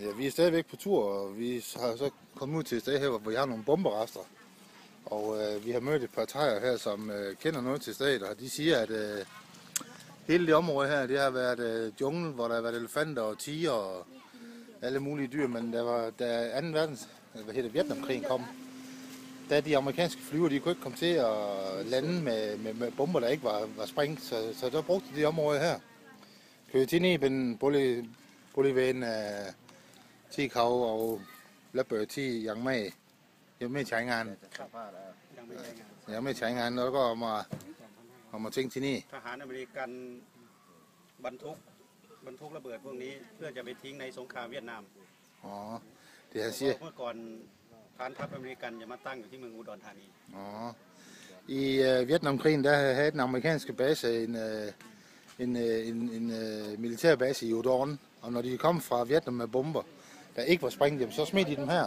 Ja, vi er stadigvæk på tur, og vi har så kommet ud til et sted her, hvor vi har nogle bomberester. Og øh, vi har mødt et par tejer her, som øh, kender noget til stedet, og de siger, at øh, hele det område her, det har været øh, jungle, hvor der har været elefanter og tiger og alle mulige dyr, men der var, da 2. verdens, øh, hvad hedder det, Vietnamkrigen kom, da de amerikanske flyver, de kunne ikke komme til at lande med, med, med bomber, der ikke var, var sprængt, så, så der brugte de det område her. Kører til ned, men boleh bolivian ที่เขาเอาระเบิดที่ยังไม่ยังไม่ใช้งานยังไม่ใช่งานยังไม่ใช้งานแล้วก็เอามาเอามาทิ้งที่นี่ ทหารอเมริกันบรรทุกบรรทุกระเบิดพวกนี้เพื่อจะไปทิ้งในสงครามเวียดนามอ๋อเดี๋ยวเสียเมื่อก่อนฐานทัพอเมริกันจะมาตั้งอยู่ที่เมืองอุดรธานีอ๋อ I uh, Vietnamkrigen der havde den amerikanske base en, uh, en, uh, en, en uh, militærbase i Udon, og når de kom fra Vietnam med bomber, der ikke var springdæm, så smed de dem her.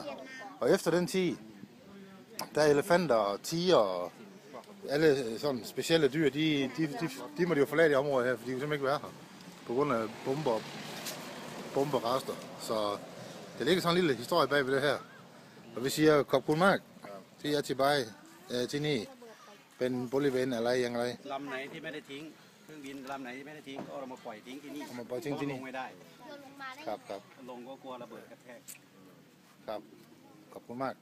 Og efter den tid, der er elefanter og tiger og alle sådan specielle dyr, de, de, de, de måtte jo forlade i området her, for de kan simpelthen ikke være her. På grund af bomber, bomberester. Så der ligger sådan en lille historie bag ved det her. Og vi siger, kop kun mark. Det er tilbage øh, til ni. Ben Bolivian eller Yang Lai. Lam nej, det er med det ting. วณอะไรอย่างไรลำไหนที่ไม่ได้ทิ้งเครื่องบินลำไหนที่ไม่ได้ทิ้งก็เอามาปล่อยทิ้งที่นี่เอามาปล่อยทิ้งที่นี่ เพราะลงไม่ได้ โยนลงมาได้ครับครับลงก็กลัวระเบิดกระแทก ครับ ขอบคุณมาก